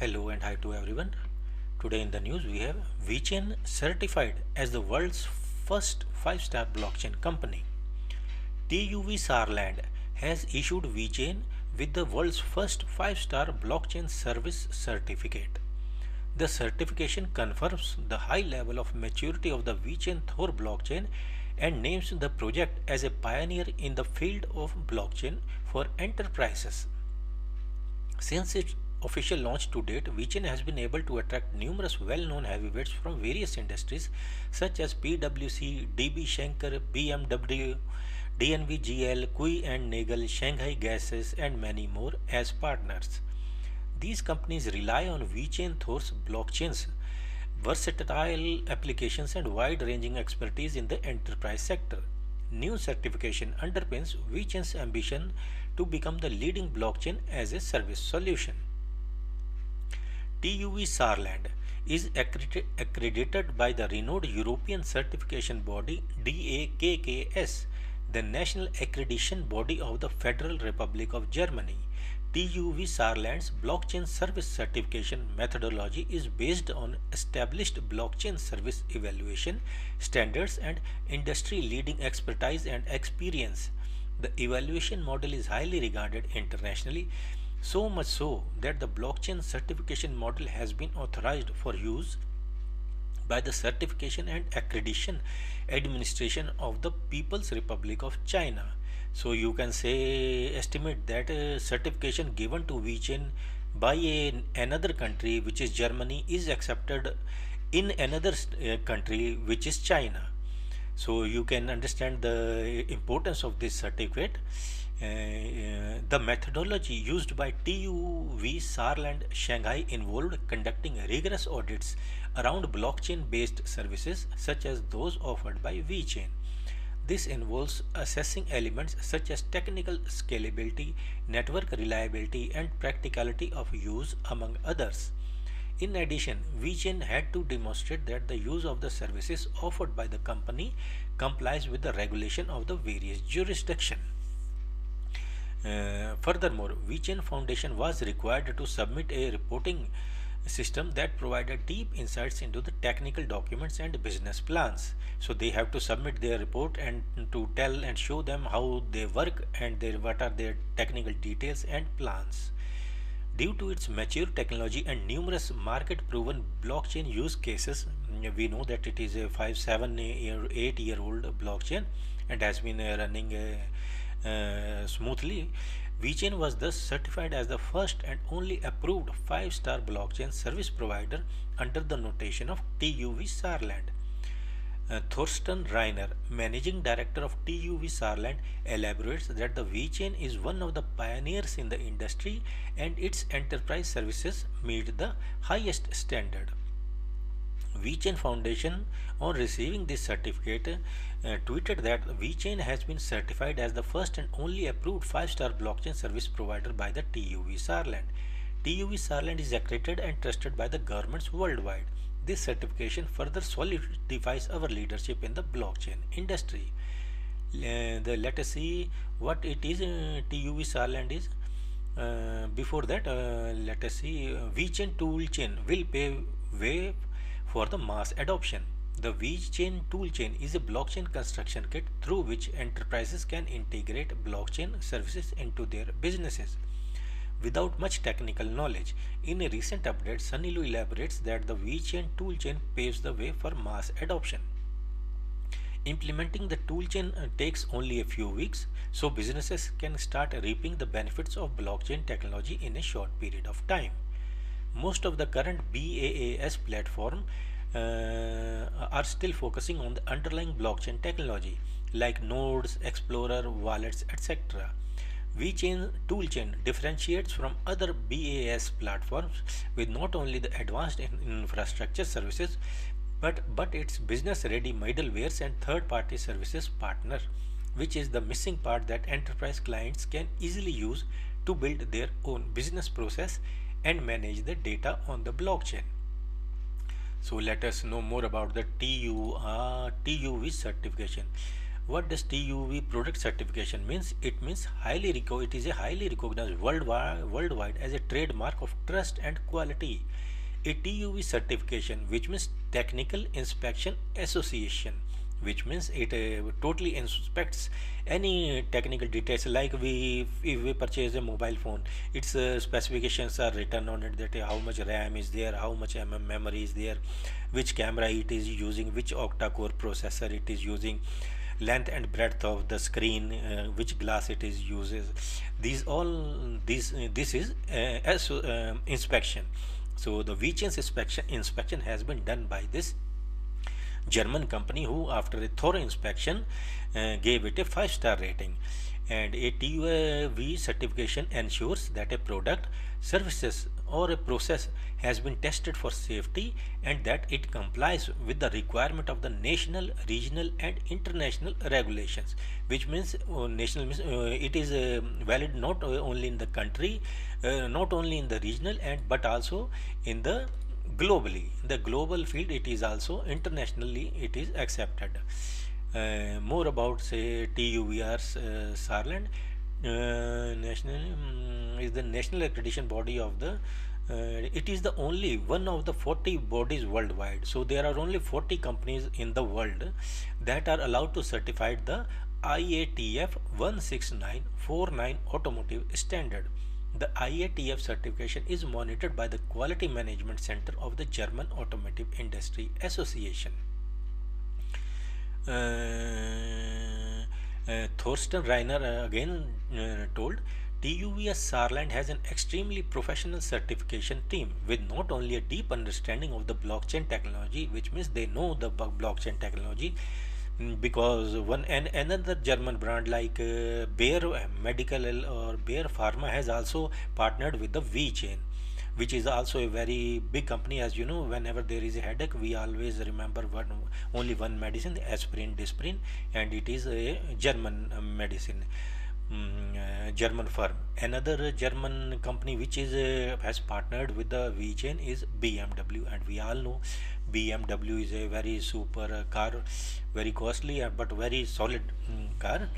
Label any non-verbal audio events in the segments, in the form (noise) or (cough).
Hello and hi to everyone. Today in the news we have VeChain certified as the world's first 5-star blockchain company. TUV Saarland has issued VeChain with the world's first 5-star blockchain service certificate. The certification confirms the high level of maturity of the VeChain Thor blockchain and names the project as a pioneer in the field of blockchain for enterprises. Since its official launch to date, VeChain has been able to attract numerous well-known heavyweights from various industries such as PwC, DB Schenker, BMW, DNVGL, Kuehne and Nagel, Shanghai Gases and many more as partners. These companies rely on VeChain Thor's blockchains, versatile applications and wide-ranging expertise in the enterprise sector. New certification underpins VeChain's ambition to become the leading blockchain as a service solution. TUV Saarland is accredited by the renowned European certification body DAKKS, the national accreditation body of the Federal Republic of Germany. TUV Saarland's blockchain service certification methodology is based on established blockchain service evaluation standards and industry leading expertise and experience. The evaluation model is highly regarded internationally, so much so that the blockchain certification model has been authorized for use by the Certification and Accreditation Administration of the People's Republic of China. So you can say estimate that uh, certification given to VeChain by a, another country which is Germany is accepted in another uh, country which is China. So you can understand the importance of this certificate. uh, uh Uh, the methodology used by TUV Saarland Shanghai involved conducting rigorous audits around blockchain based services such as those offered by VeChain this involves assessing elements such as technical scalability, network reliability, and practicality of use, among others. In addition, VeChain had to demonstrate that the use of the services offered by the company complies with the regulation of the various jurisdiction. Uh, furthermore, VeChain Foundation was required to submit a reporting system that provided deep insights into the technical documents and business plans. So they have to submit their report and to tell and show them how they work and their, what are their technical details and plans. Due to its mature technology and numerous market proven blockchain use cases, we know that it is a 5, 7, year, 8 year old blockchain and has been running smoothly VeChain was thus certified as the first and only approved 5-star blockchain service provider under the notation of TUV Saarland. Uh, Thorsten Reiner, managing director of TUV Saarland, elaborates that the VeChain is one of the pioneers in the industry and its enterprise services meet the highest standard. VeChain Foundation on receiving this certificate uh, tweeted that VeChain has been certified as the first and only approved 5-star blockchain service provider by the TUV Saarland. TUV Saarland is accredited and trusted by the governments worldwide. This certification further solidifies our leadership in the blockchain industry. Uh, let us see what it is uh, TUV Saarland is. Uh, before that, uh, let us see uh, VeChain toolchain will pave way for the mass adoption. The VeChain toolchain is a blockchain construction kit through which enterprises can integrate blockchain services into their businesses. Without much technical knowledge, in a recent update, Sunny Lu elaborates that the VeChain toolchain paves the way for mass adoption. Implementing the toolchain uh, takes only a few weeks, so businesses can start reaping the benefits of blockchain technology in a short period of time most of the current BaaS platform uh, are still focusing on the underlying blockchain technology like nodes, explorer, wallets, etc. VeChain toolchain differentiates from other BaaS platforms with not only the advanced infrastructure services but, but its business ready middlewares and third party services partner which is the missing part that enterprise clients can easily use to build their own business process and manage the data on the blockchain. So let us know more about the TU, uh, TUV certification. what does TUV product certification means? It means highly it is a highly recognized worldwide, worldwide as a trademark of trust and quality. A TUV certification, which means Technical Inspection Association, which means it uh, totally inspects any technical details. Like we if we purchase a mobile phone its uh, specifications are written on it that how much ram is there how much mm memory is there which camera it is using which octa core processor it is using length and breadth of the screen uh, which glass it is uses. These all this uh, this is uh, as uh, inspection. So the VeChain's inspection inspection has been done by this German company who after a thorough inspection uh, gave it a 5 star rating. And a TUV certification ensures that a product services or a process has been tested for safety and that it complies with the requirement of the national, regional and international regulations which means uh, national uh, it is uh, valid not only in the country uh, not only in the regional and but also in the globally. The global field it is also internationally it is accepted. Uh, more about say TUVR's uh, Saarland. Uh, national um, is the national accreditation body of the uh, it is the only one of the 40 bodies worldwide. So there are only 40 companies in the world that are allowed to certify the IATF 16949 automotive standard the IATF certification is monitored by the Quality Management Center of the German Automotive Industry Association. Uh, uh, Thorsten Reiner uh, again uh, told TUVS Saarland has an extremely professional certification team with not only a deep understanding of the blockchain technology, which means they know the blockchain technology, because one and another German brand like uh, Bayer Medical or Bayer Pharma has also partnered with the VeChain which is also a very big company. As you know whenever there is a headache we always remember one only one medicine aspirin Disprin and it is a German medicine Mm, uh, German firm. Another German company which is uh, has partnered with the VeChain is BMW, and we all know BMW is a very super uh, car, very costly but very solid um, car.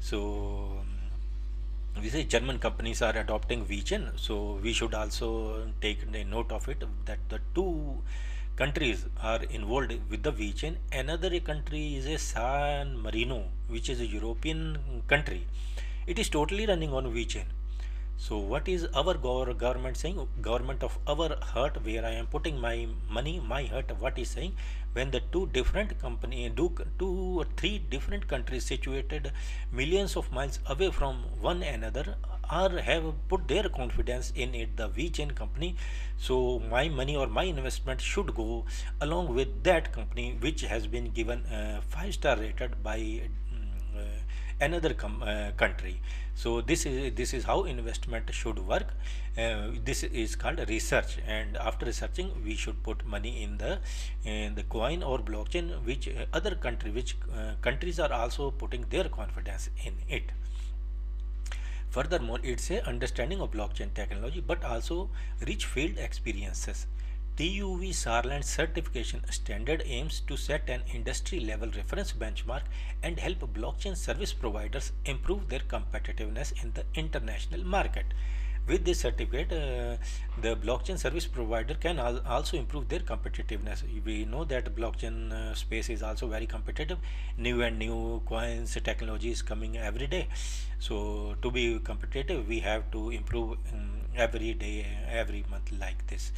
So um, we say German companies are adopting VeChain, so we should also take a note of it that the two countries are involved with the VeChain. Another country is a San Marino, which is a European country it is totally running on VeChain. So what is our government saying? Government of our heart, where I am putting my money, my heart. What is saying? When the two different company, do two or three different countries situated millions of miles away from one another, are have put their confidence in it, the VeChain company. So my money or my investment should go along with that company, which has been given uh, five star rated by. Um, uh, another uh, country. So this is this is how investment should work. Uh, this is called research. And after researching we should put money in the in the coin or blockchain which uh, other country which uh, countries are also putting their confidence in it. Furthermore it's a understanding of blockchain technology but also rich field experiences TUV Saarland certification standard aims to set an industry level reference benchmark and help blockchain service providers improve their competitiveness in the international market. With this certificate, uh, the blockchain service provider can al also improve their competitiveness. We know that blockchain uh, space is also very competitive. New and new coins technology is coming every day. So to be competitive, we have to improve um, every day, every month like this.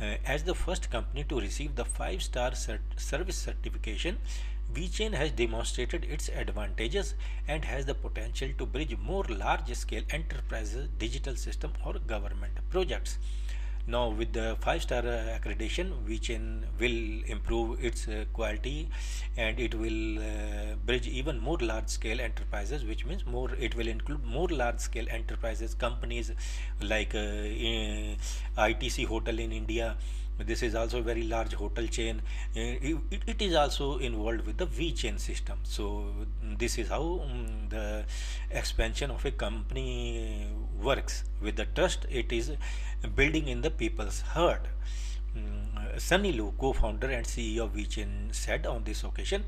Uh, as the first company to receive the 5-star cert service certification, VeChain has demonstrated its advantages and has the potential to bridge more large-scale enterprises, digital system or government projects. Now with the 5-star uh, accreditation, VeChain will improve its uh, quality and it will uh, bridge even more large-scale enterprises, which means more it will include more large-scale enterprises, companies like ITC Hotel in India, this is also a very large hotel chain. Uh, it, it is also involved with the VeChain system. So this is how um, the expansion of a company works. With the trust it is building in the people's heart. Um, Sunny Lu co-founder and CEO of VeChain said on this occasion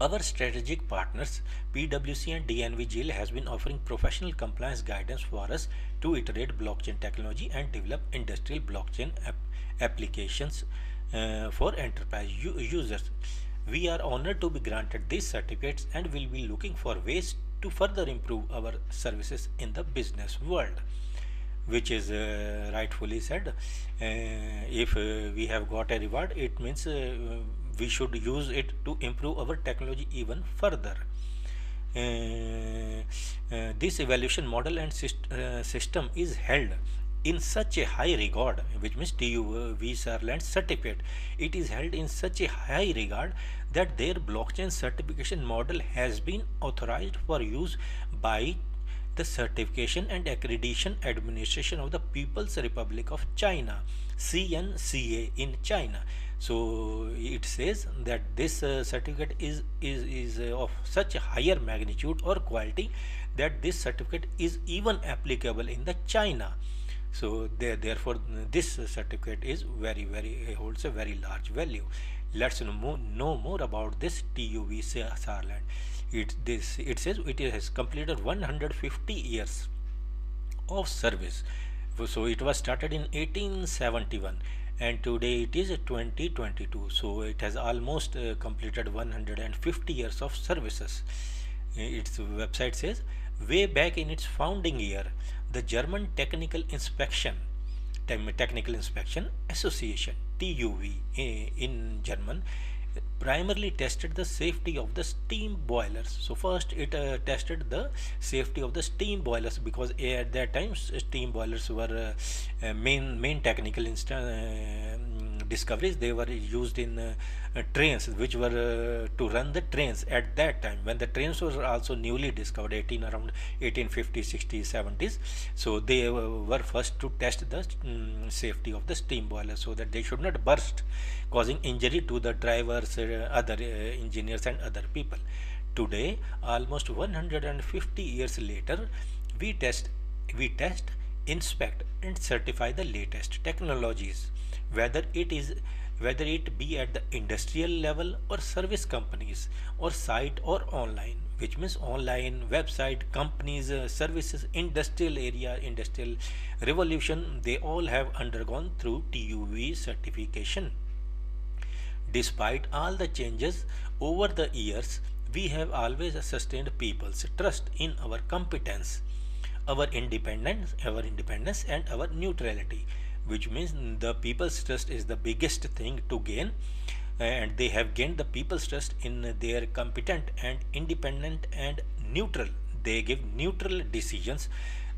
Our strategic partners PwC and DNV has been offering professional compliance guidance for us to iterate blockchain technology and develop industrial blockchain ap applications uh, for enterprise users. We are honored to be granted these certificates and will be looking for ways to further improve our services in the business world which is uh, rightfully said uh, if uh, we have got a reward it means uh, we should use it to improve our technology even further. Uh, uh, this evaluation model and syst uh, system is held in such a high regard which means TUV Saarland certificate. It is held in such a high regard that their blockchain certification model has been authorized for use by the Certification and Accreditation Administration of the People's Republic of China CNCA in China so it says that this uh, certificate is is is uh, of such a higher magnitude or quality that this certificate is even applicable in the china. So there therefore this certificate is very very holds a very large value. Let's know more, know more about this tuv saarland. It this it says it has completed 150 years of service. So it was started in 1871 and today it is 2022 so it has almost uh, completed 150 years of services. Its website says way back in its founding year the german technical inspection technical inspection association tuv in german primarily tested the safety of the steam boilers. So first it uh, tested the safety of the steam boilers because at that time steam boilers were uh, main main technical insta uh, discoveries they were used in uh, uh, trains which were uh, to run the trains at that time. When the trains were also newly discovered 18 around 1850 60s 70s so they were first to test the um, safety of the steam boiler so that they should not burst causing injury to the drivers uh, other engineers and other people. Today almost 150 years later we test we test inspect and certify the latest technologies whether it is whether it be at the industrial level or service companies or site or online which means online website companies uh, services industrial area industrial revolution they all have undergone through TUV certification. Despite all the changes over the years we have always sustained people's trust in our competence our independence our independence and our neutrality which means the people's trust is the biggest thing to gain. And they have gained the people's trust in their competent and independent and neutral. They give neutral decisions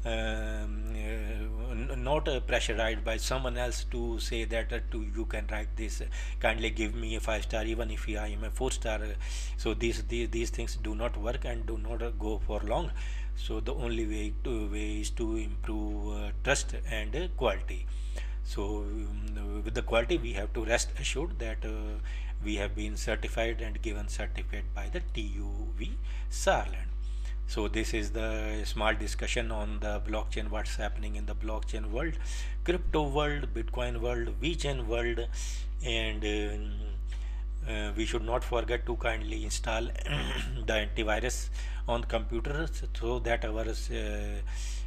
um, uh, not uh, pressurized by someone else to say that uh, to you can write this kindly give me a five star even if I am a four star. So these, these these things do not work and do not go for long so the only way to way is to improve uh, trust and uh, quality. So um, with the quality we have to rest assured that uh, we have been certified and given certificate by the TUV Saarland. So this is the small discussion on the blockchain what's happening in the blockchain world crypto world bitcoin world vechain world and uh, uh, we should not forget to kindly install (clears throat) the antivirus on computers so that our uh,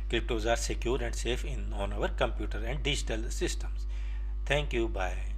cryptos are secure and safe in on our computer and digital systems. Thank you. Bye